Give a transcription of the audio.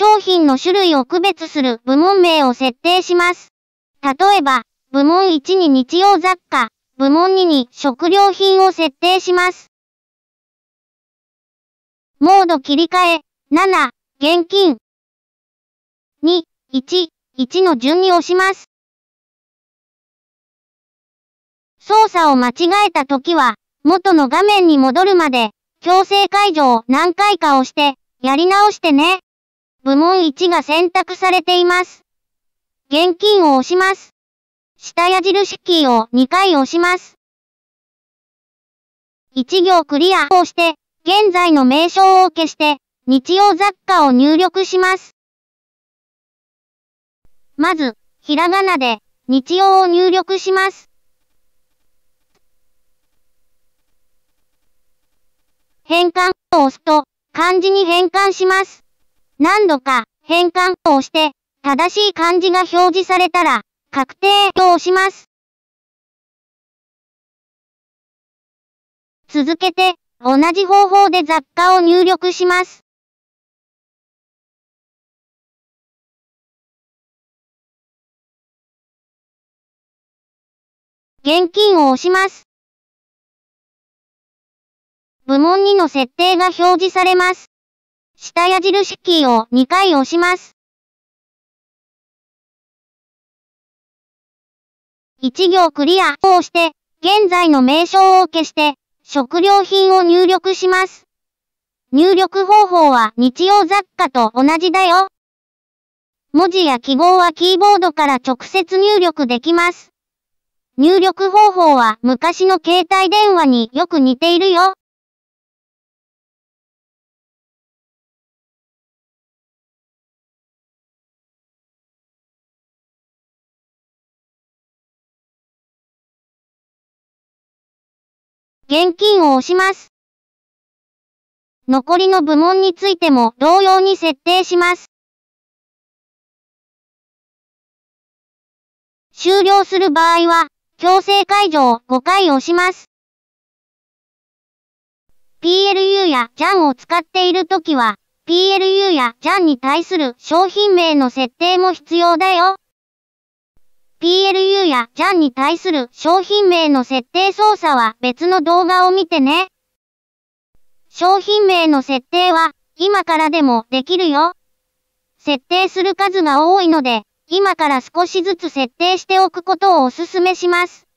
商品の種類を区別する部門名を設定します。例えば、部門1に日用雑貨、部門2に食料品を設定します。モード切り替え、7、現金。2、1、1の順に押します。操作を間違えたときは、元の画面に戻るまで、強制解除を何回か押して、やり直してね。部門1が選択されています。現金を押します。下矢印キーを2回押します。1行クリアをして、現在の名称を消して、日用雑貨を入力します。まず、ひらがなで、日用を入力します。変換を押すと、漢字に変換します。何度か変換を押して、正しい漢字が表示されたら、確定と押します。続けて、同じ方法で雑貨を入力します。現金を押します。部門2の設定が表示されます。下矢印キーを2回押します。1行クリアを押して、現在の名称を消して、食料品を入力します。入力方法は日用雑貨と同じだよ。文字や記号はキーボードから直接入力できます。入力方法は昔の携帯電話によく似ているよ。現金を押します。残りの部門についても同様に設定します。終了する場合は、強制解除を5回押します。PLU や JAN を使っているときは、PLU や JAN に対する商品名の設定も必要だよ。PLU や JAN に対する商品名の設定操作は別の動画を見てね。商品名の設定は今からでもできるよ。設定する数が多いので、今から少しずつ設定しておくことをお勧めします。